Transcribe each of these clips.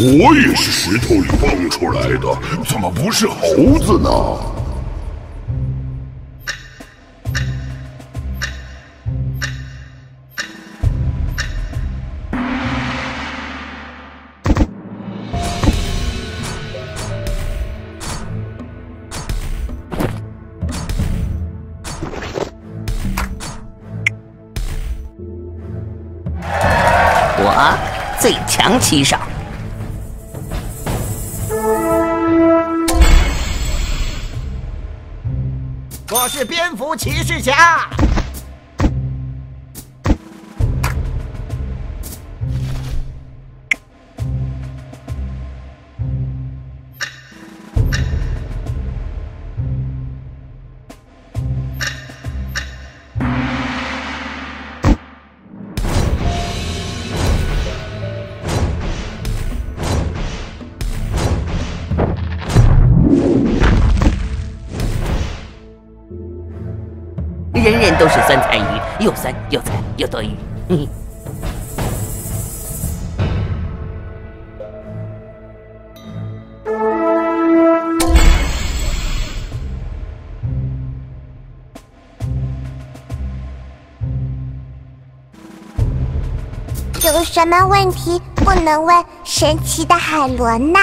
我也是石头里蹦出来的，怎么不是猴子呢？骑上。我是蝙蝠骑士侠。都是酸菜鱼，又酸又菜又多余。嘿嘿有什么问题不能问神奇的海螺呢？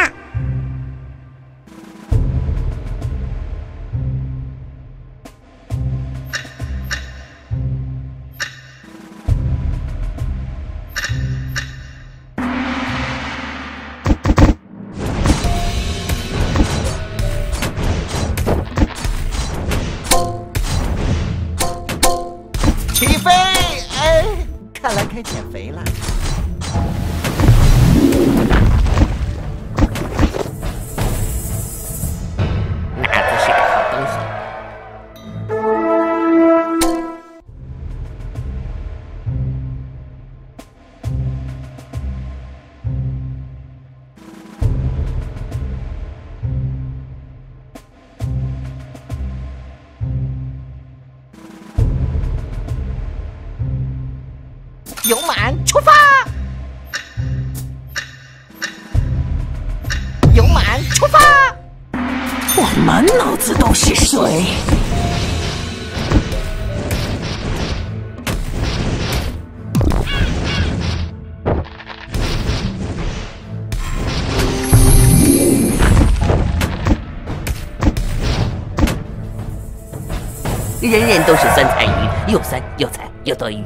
人人都是酸菜鱼，又酸又菜又多余。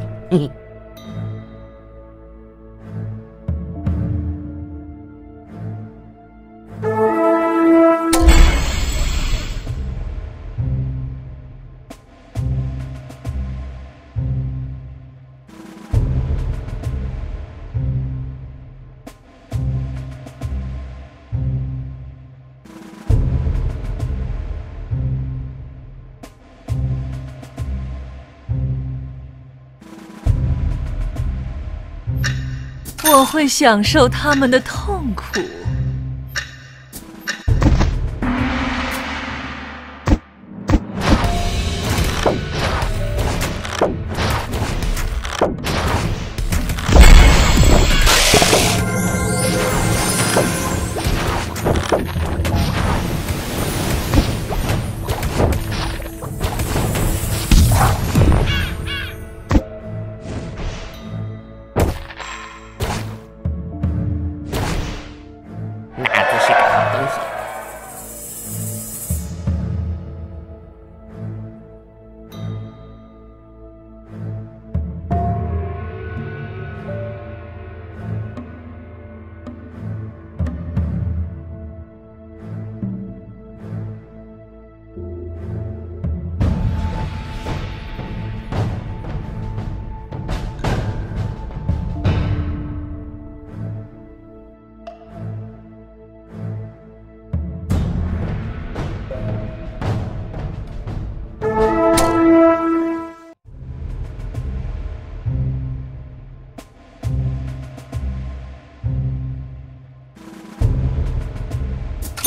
我会享受他们的痛苦。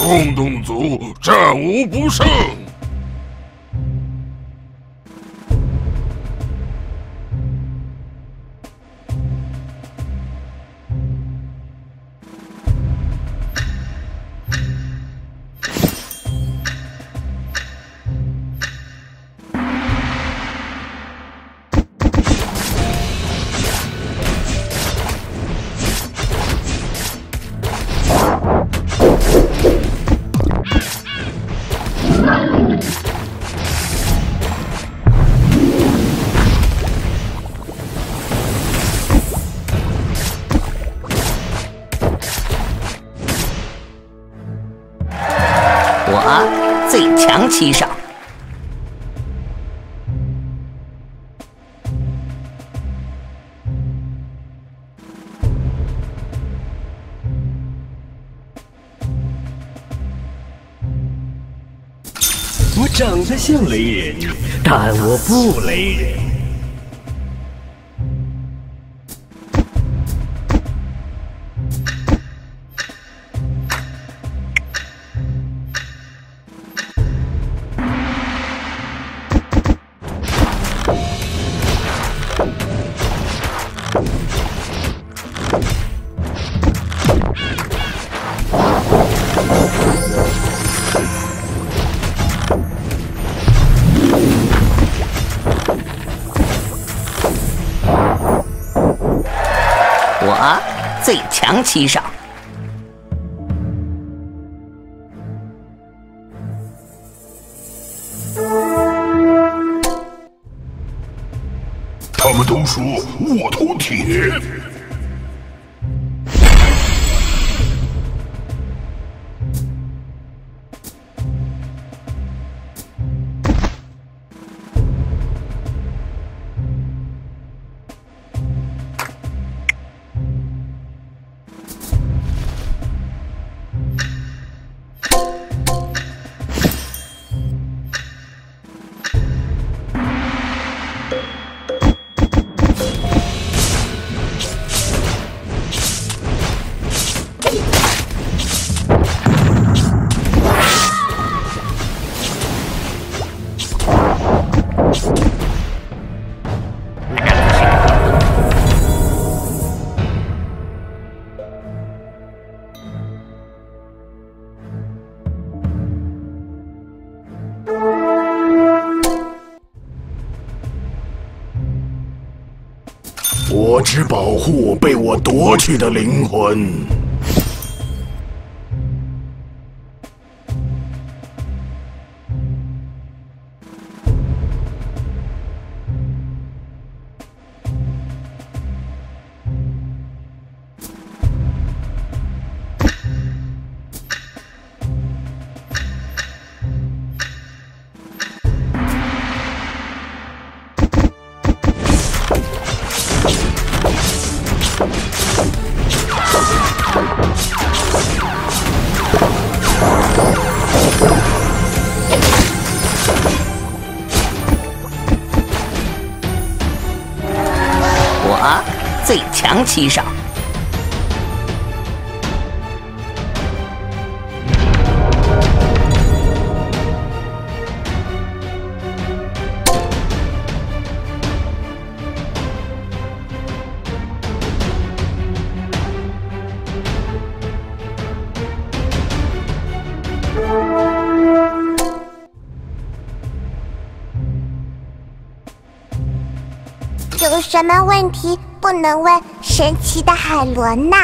空洞族战无不胜。七少。我长得像雷人，但我不雷人。强七少。他们都说我保护被我夺去的灵魂。七少。有什么问题不能问神奇的海螺呢？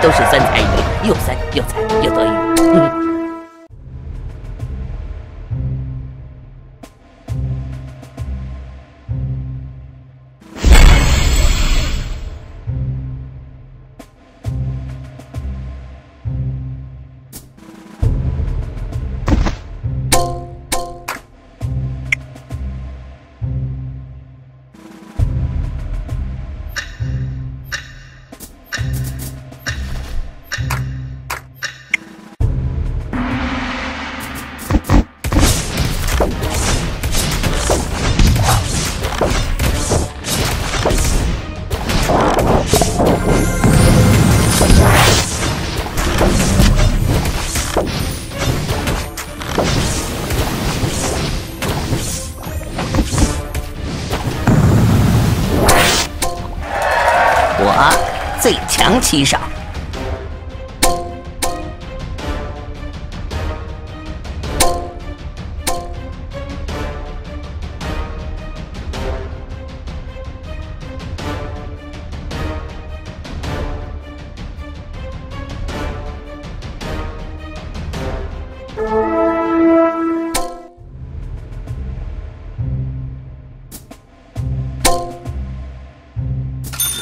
都是酸菜鱼，又酸又菜又多余。七少。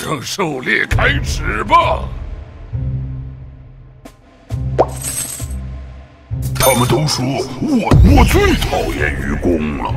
让狩猎开始吧！他们都说我我最讨厌愚公了。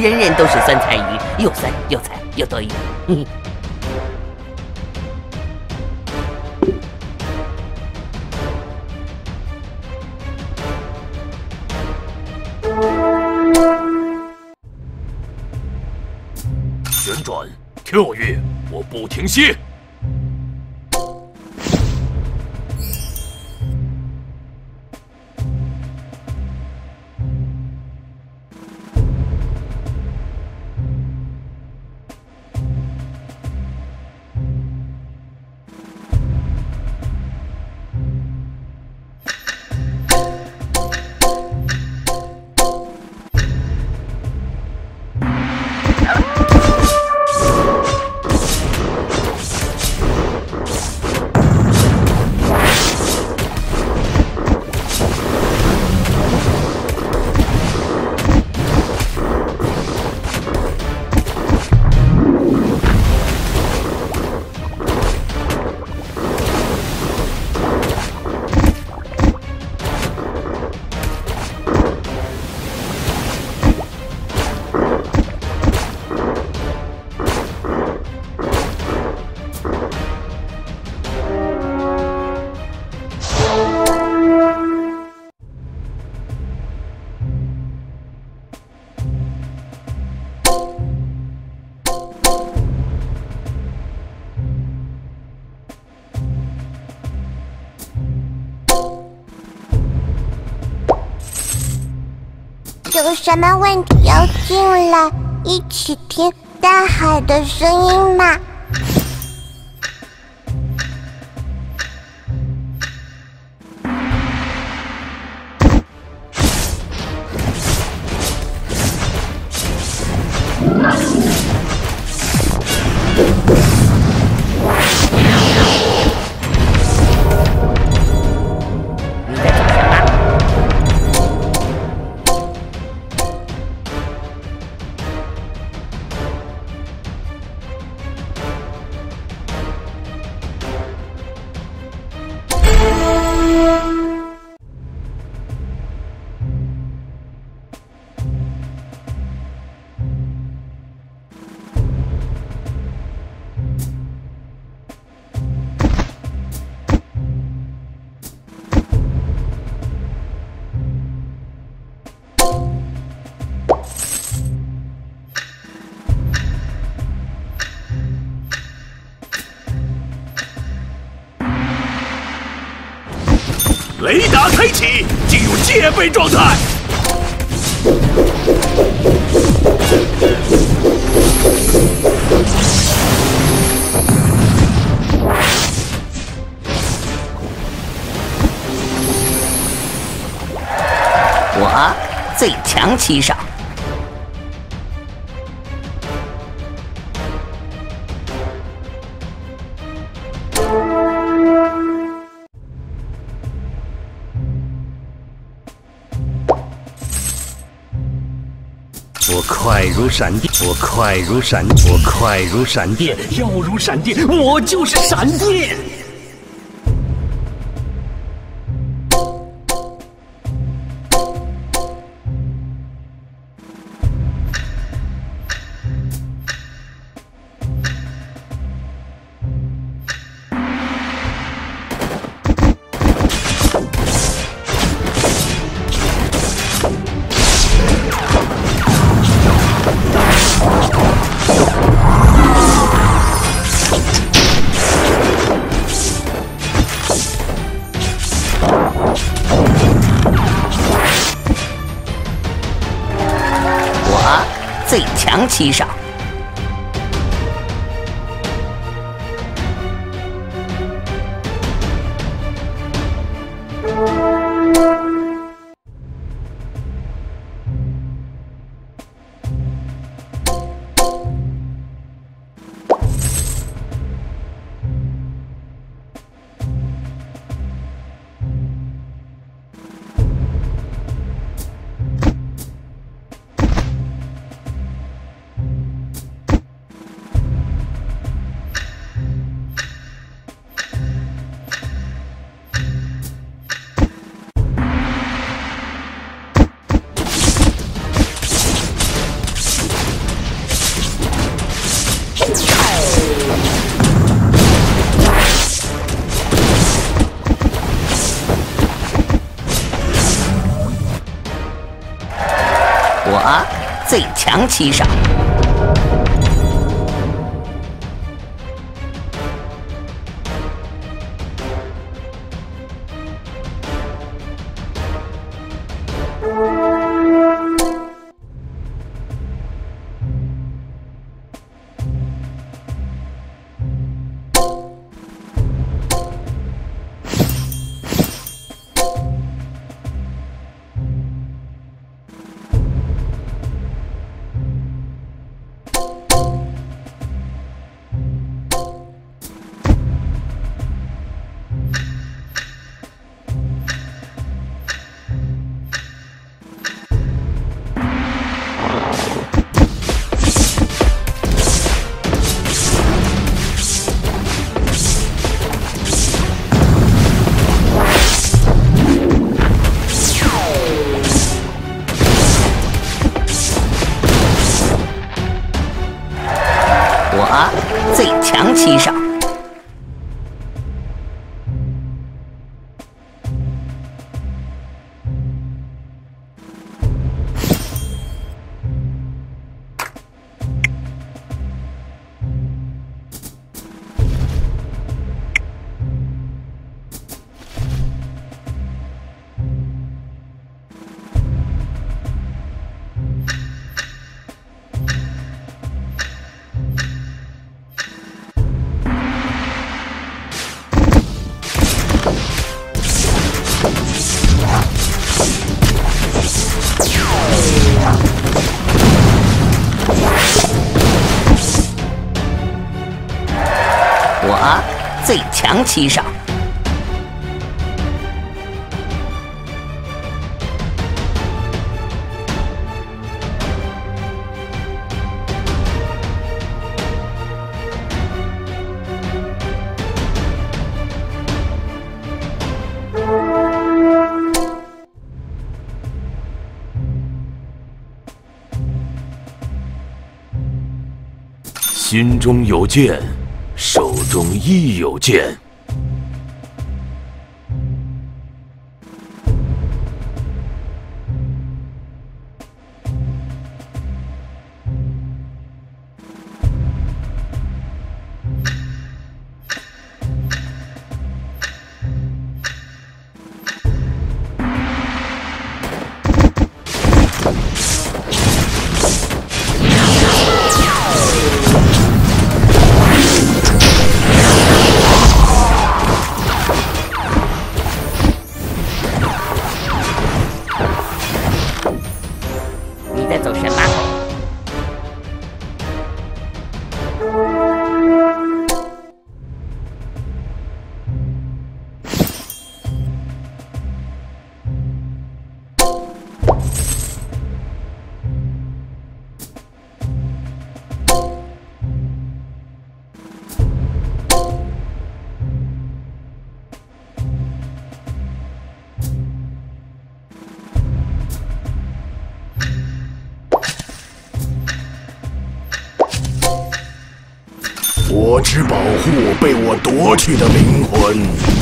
人人都是酸菜鱼，又酸又菜又多余。嗯旋转，跳跃，我不停歇。有什么问题要进来一起听大海的声音吗？雷达开启，进入戒备状态。我最强骑手。快如闪电，我快如闪，我快如闪电，要如闪电，我就是闪电。最强七少。地上。我最强七手。心中有剑，手中亦有剑。在走神马去的灵魂。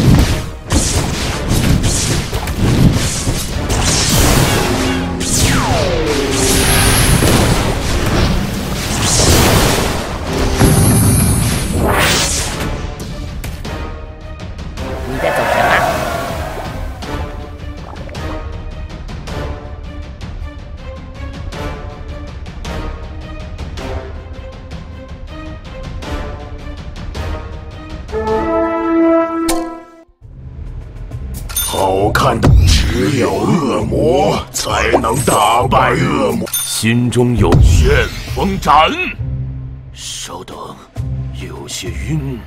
中有旋风斩。稍等，有些晕。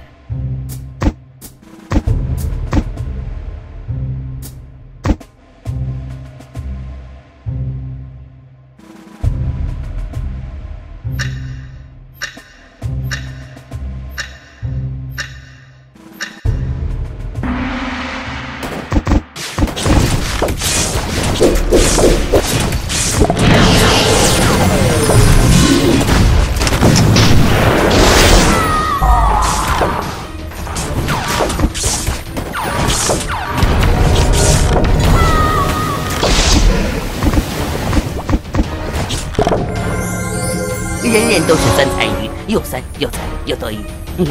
又才又菜又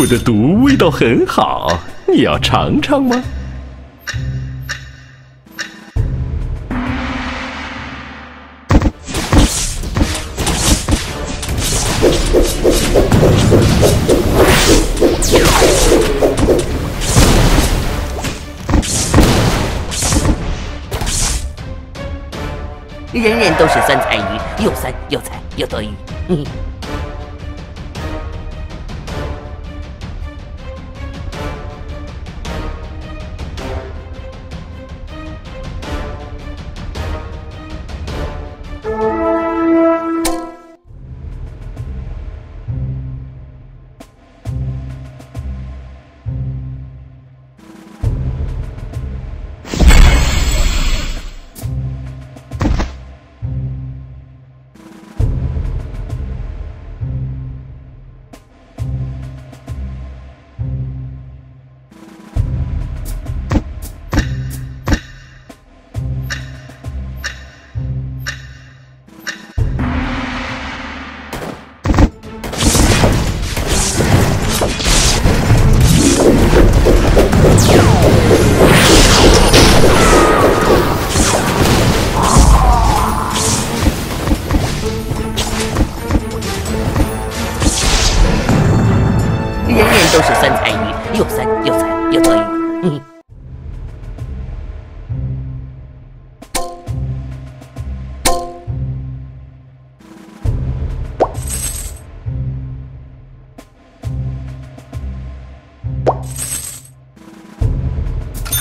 我的毒味道很好你要尝尝吗？人人都是酸菜鱼又酸又菜又多余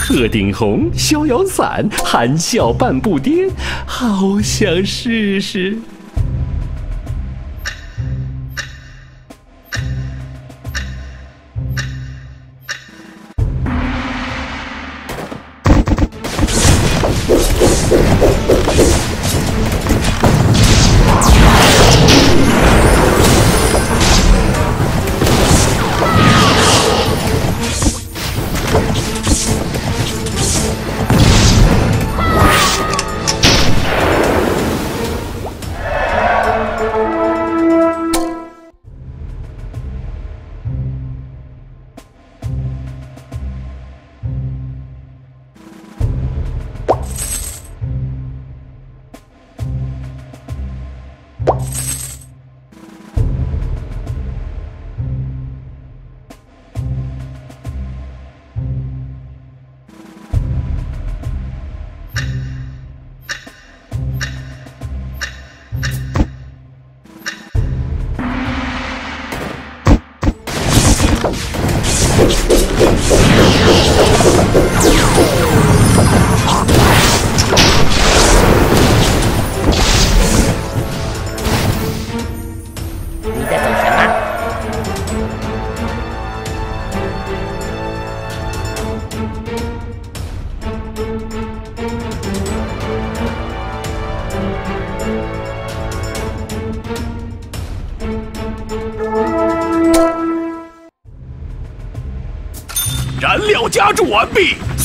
鹤顶红，逍遥散，含笑半步癫，好想试试。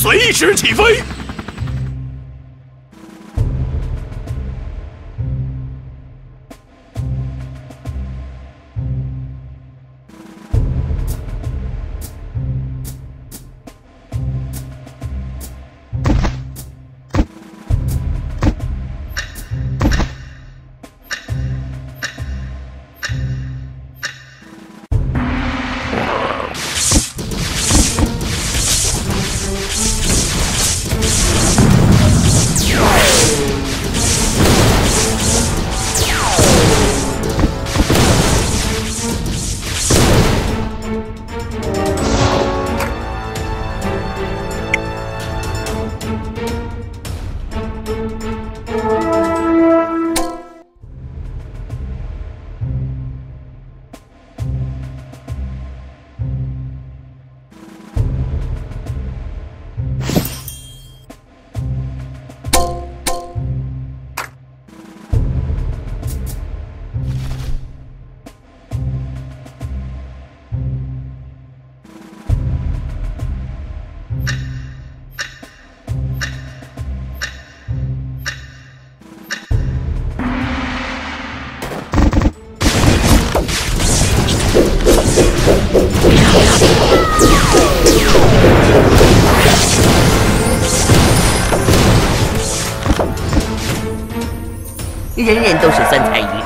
随时起飞。人人都是酸菜鱼，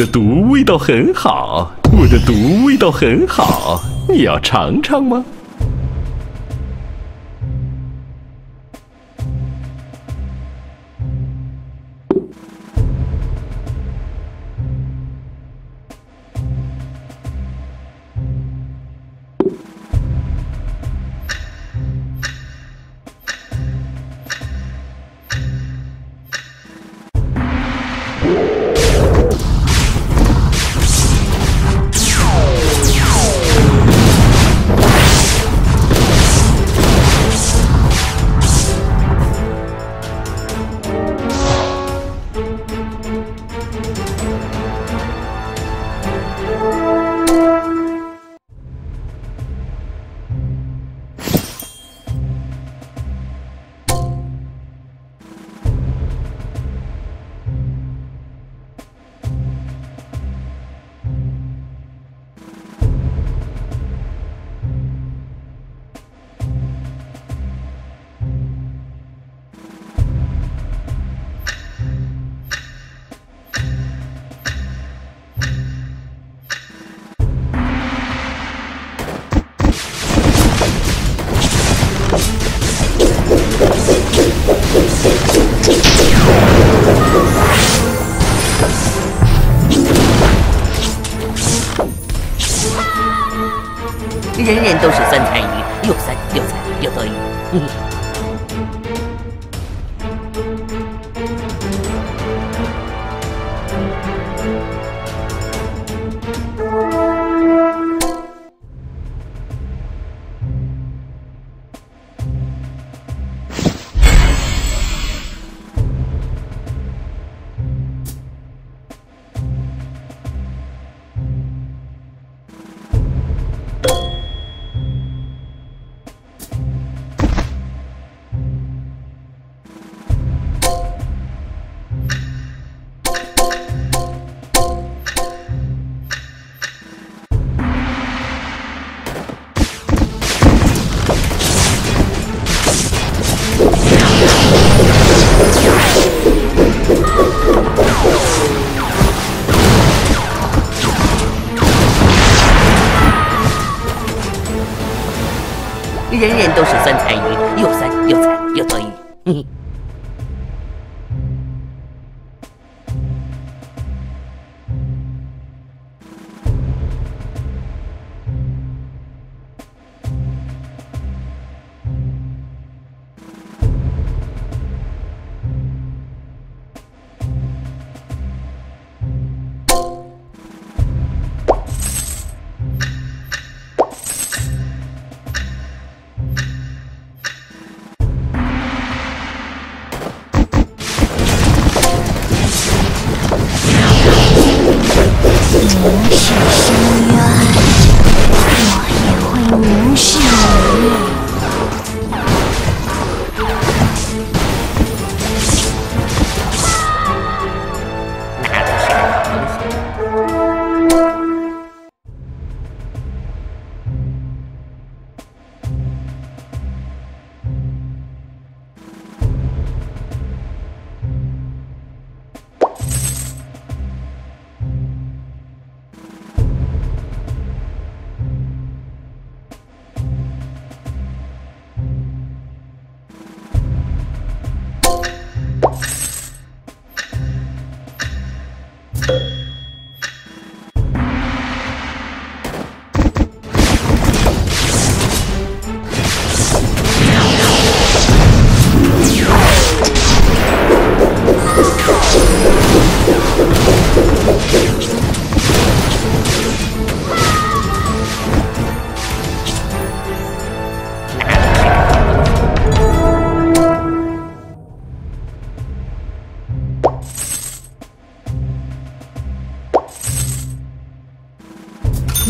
的毒味道很好，我的毒味道很好，你要尝尝吗？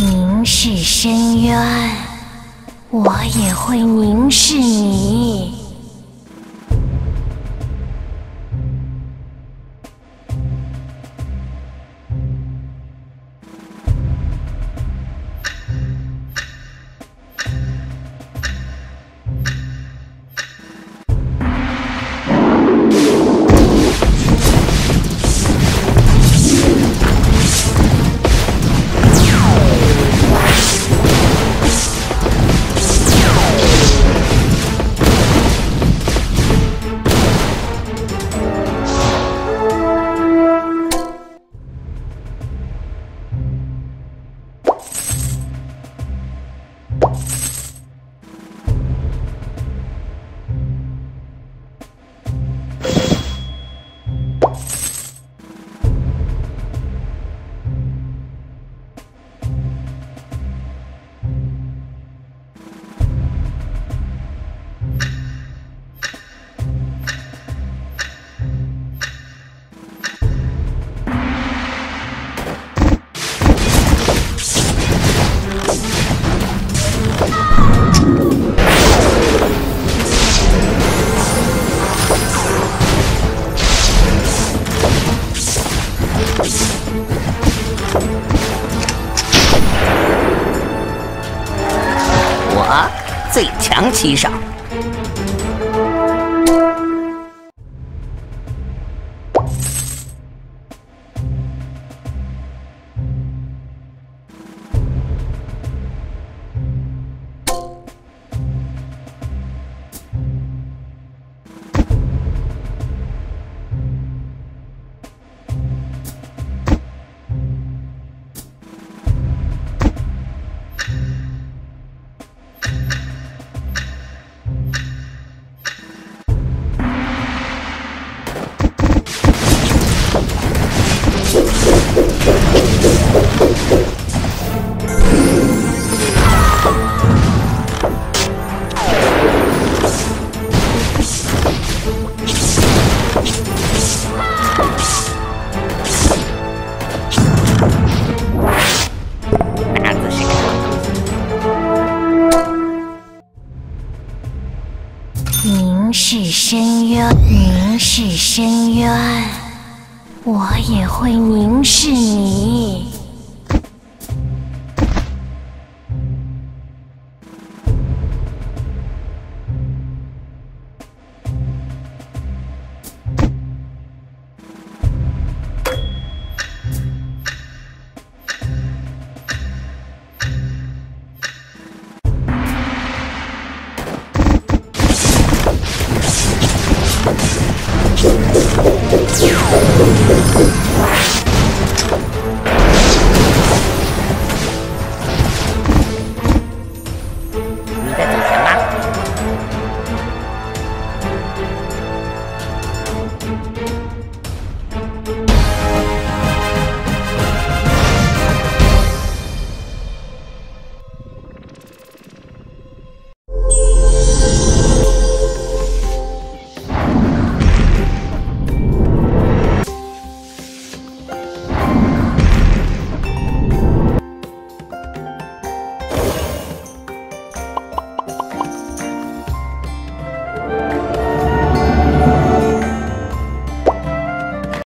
凝视深渊，我也会凝视你。良其手。凝视深渊，凝视深渊，我也会凝视你。